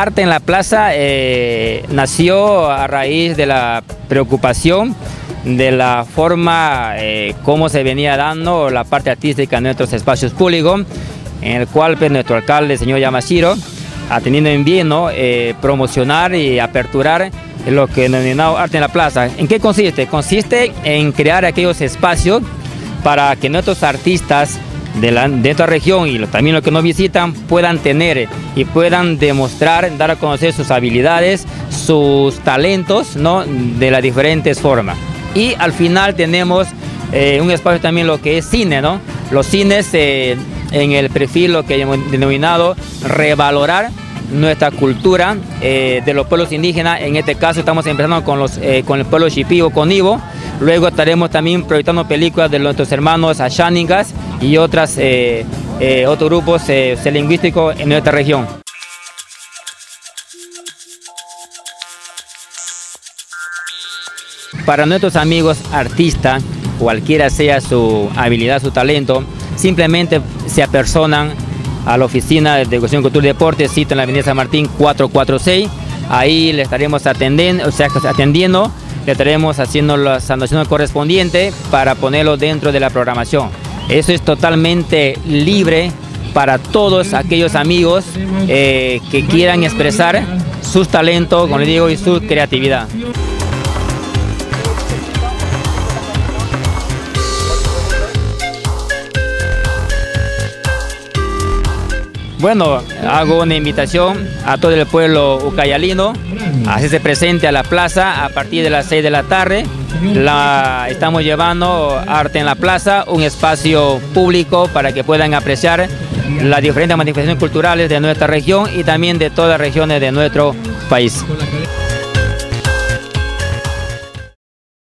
Arte en la Plaza eh, nació a raíz de la preocupación de la forma eh, como se venía dando la parte artística en nuestros espacios públicos, en el cual pues, nuestro alcalde, señor Yamashiro, ha tenido en bien eh, promocionar y aperturar lo que denominado Arte en la Plaza. ¿En qué consiste? Consiste en crear aquellos espacios para que nuestros artistas de, la, de esta región y también los que nos visitan puedan tener y puedan demostrar, dar a conocer sus habilidades, sus talentos, ¿no? De las diferentes formas. Y al final tenemos eh, un espacio también lo que es cine, ¿no? Los cines eh, en el perfil lo que hemos denominado revalorar nuestra cultura eh, de los pueblos indígenas. En este caso estamos empezando con, los, con el pueblo Shipibo, con Ivo. Luego estaremos también proyectando películas de nuestros hermanos Ashaningas y otras, eh, eh, otros grupos eh, lingüísticos en nuestra región. Para nuestros amigos artistas, cualquiera sea su habilidad, su talento, simplemente se apersonan a la oficina de Educación, Cultura y Deporte, sitio en la Avenida San Martín 446. Ahí le estaremos atendiendo, o sea, atendiendo, estaremos haciendo la sanciones correspondiente para ponerlo dentro de la programación. Eso es totalmente libre para todos aquellos amigos eh, que quieran expresar sus talentos, como les digo, y su creatividad. Bueno, hago una invitación a todo el pueblo ucayalino a hacerse presente a la plaza a partir de las 6 de la tarde. La, estamos llevando Arte en la Plaza, un espacio público para que puedan apreciar las diferentes manifestaciones culturales de nuestra región y también de todas las regiones de nuestro país.